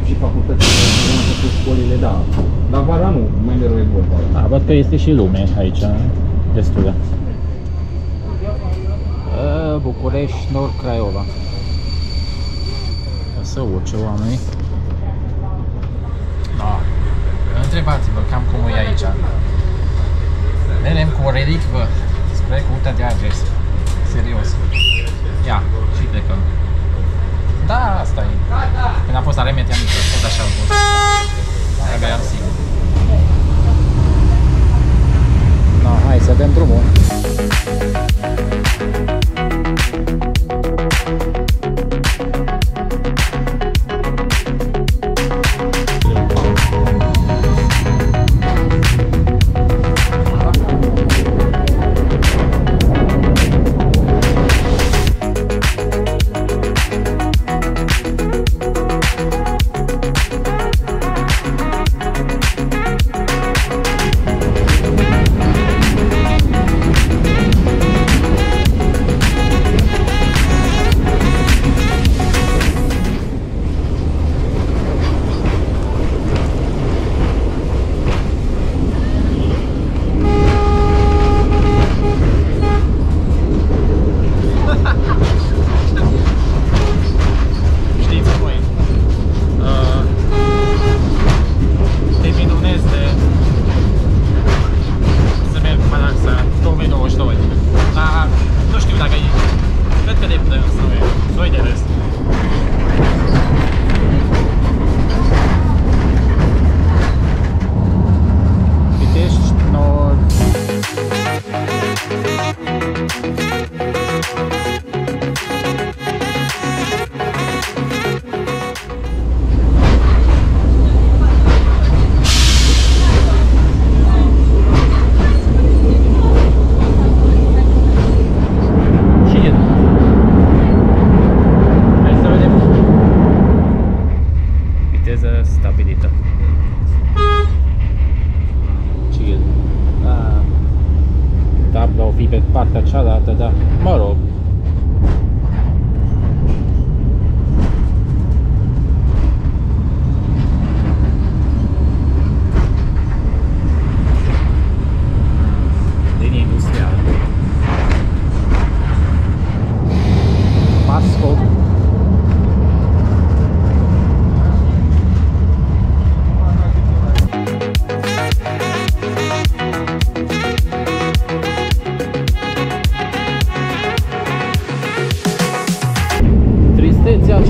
încep și facultățile, mai încep școlile, da. Dar vara nu, mai mereu e bun vara. Da, văd că este și lume aici, destulă. Uh, București, Nord Craiova. O să urce oamenii. Da. Întrebați-vă cam cum e aici. Merem cu o relicvă spre curtea de adres. Serios. Ia, și plecăm. Da, asta e. Când am fost la Remet, am tot așa a fost. Abia am sigur. No, hai să dăm drumul.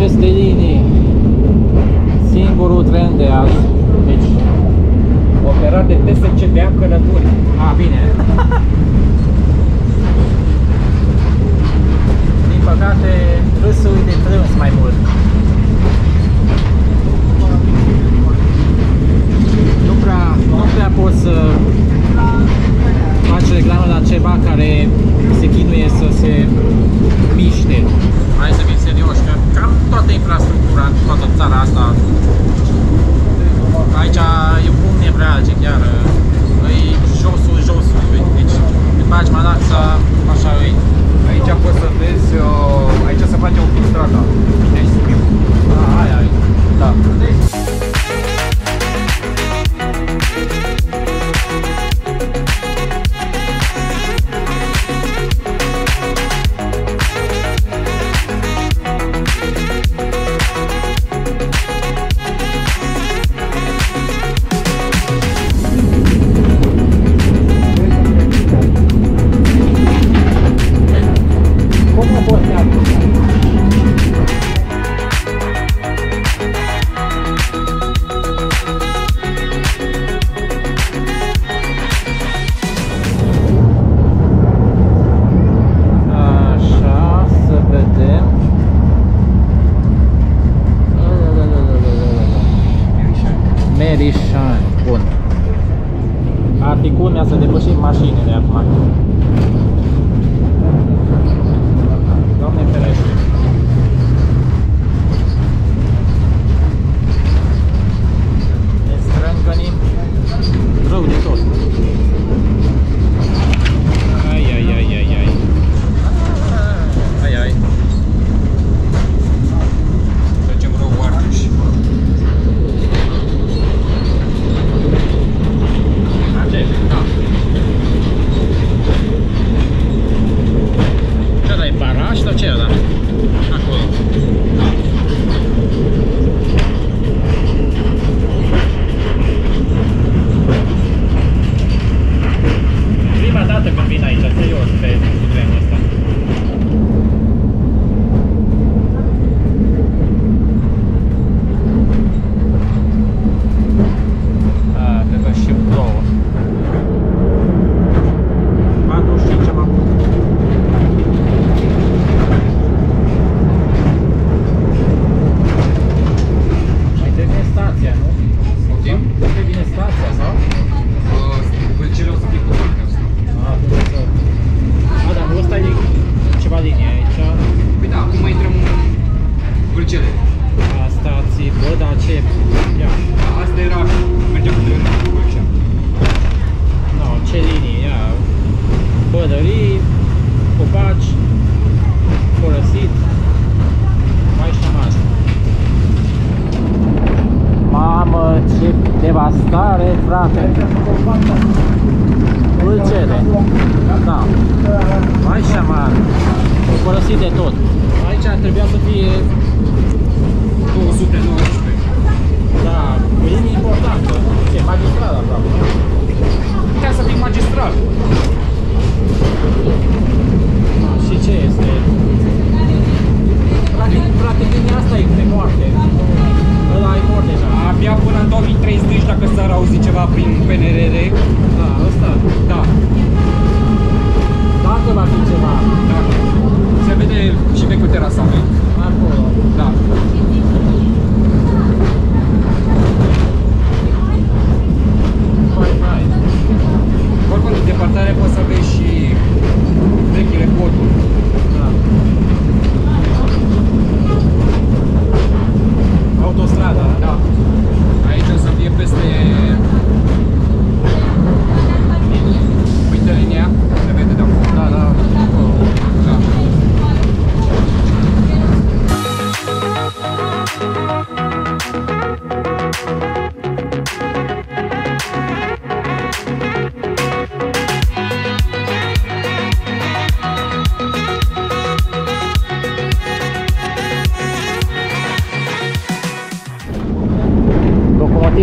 Tristețea acestei linii. Singurul tren de azi. Deci, Operat de TSCBA Călături. a, bine. Din păcate, râsul e de plâns mai mult. Nu prea, nu prea pot să faci reclamă la ceva care se chinuie să se miște. Hai să fim serioși, că cam toată infrastructura în toată țara asta aici e un nevralgic, chiar e josul josului, deci când faci Malaxa, așa e. Aici poți să vezi, uh, aici se face autostrada. Deci Sibiu. Ah, aia e. Da. bune să depășim mașinile acum. date. Plăcere. Da. Așa mă părăsit de tot. Aici trebuia să fie 219. Da,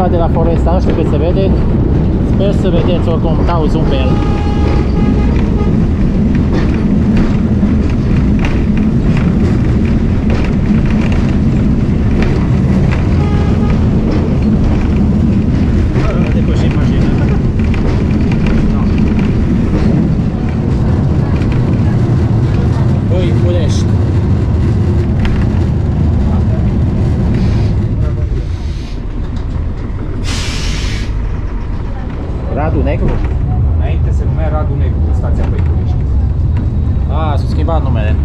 ceva de la Foresta, nu știu cât se vede. Sper să vedeți oricum, cauți un bel. Negru. Înainte se numea Radu Negru, stația Băicurești. A, s-a schimbat numele.